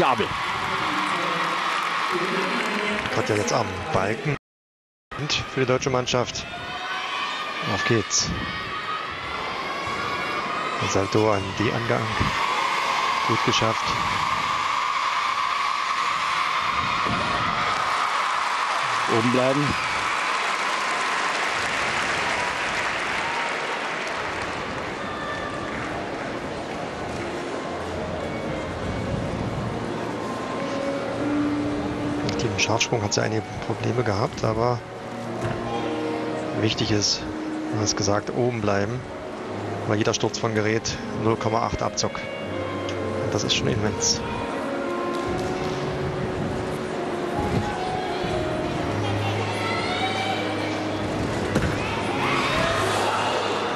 Katja Abel. Katja jetzt am Balken. Und für die deutsche Mannschaft. Auf geht's. Salto an die Angang. Gut geschafft. Oben bleiben. Dem Scharfsprung hat sie einige Probleme gehabt, aber wichtig ist, du hast gesagt, oben bleiben. Weil jeder Sturz von Gerät 0,8 Abzug. Und das ist schon immens.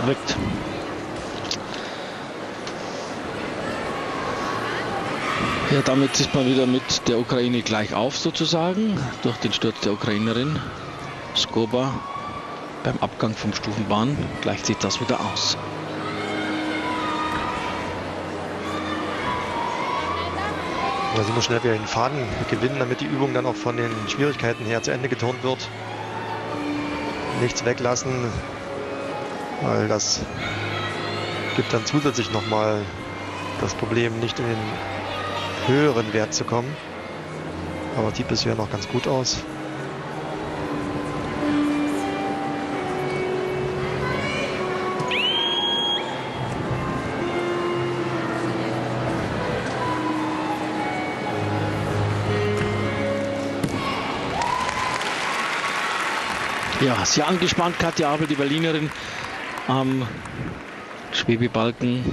Wirkt. Ja, damit ist man wieder mit der Ukraine gleich auf sozusagen, durch den Sturz der Ukrainerin. Skoba beim Abgang vom Stufenbahn gleicht sich das wieder aus. Ja, sie muss schnell wieder den Faden gewinnen, damit die Übung dann auch von den Schwierigkeiten her zu Ende geturnt wird. Nichts weglassen, weil das gibt dann zusätzlich nochmal das Problem, nicht in den höheren Wert zu kommen. Aber sieht bisher noch ganz gut aus. Ja, sehr angespannt, Katja Abel, die Berlinerin am Schwebebalken.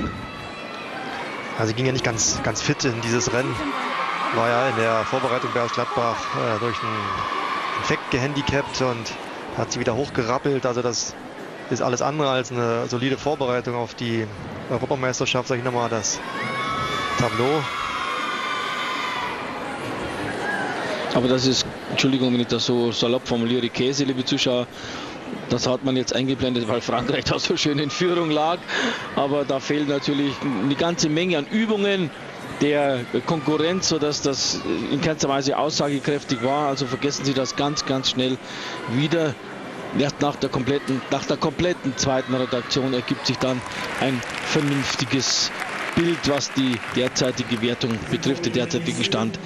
Sie ging ja nicht ganz, ganz fit in dieses Rennen. War ja in der Vorbereitung bei Gladbach äh, durch einen Infekt gehandicapt und hat sie wieder hochgerappelt. Also das ist alles andere als eine solide Vorbereitung auf die Europameisterschaft, sag ich nochmal, das Tableau. Aber das ist, Entschuldigung, wenn ich das so salopp formuliere, Käse, liebe Zuschauer. Das hat man jetzt eingeblendet, weil Frankreich da so schön in Führung lag. Aber da fehlt natürlich eine ganze Menge an Übungen der Konkurrenz, sodass das in keinster Weise aussagekräftig war. Also vergessen Sie das ganz, ganz schnell wieder. Erst nach der kompletten, nach der kompletten zweiten Redaktion ergibt sich dann ein vernünftiges Bild, was die derzeitige Wertung betrifft, den derzeitigen Stand